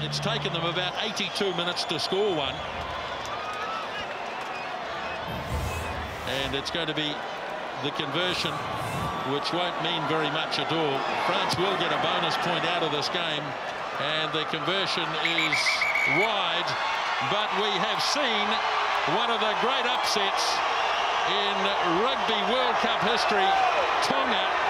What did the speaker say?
It's taken them about 82 minutes to score one. And it's going to be the conversion, which won't mean very much at all. France will get a bonus point out of this game, and the conversion is wide. But we have seen one of the great upsets in Rugby World Cup history. Tonga.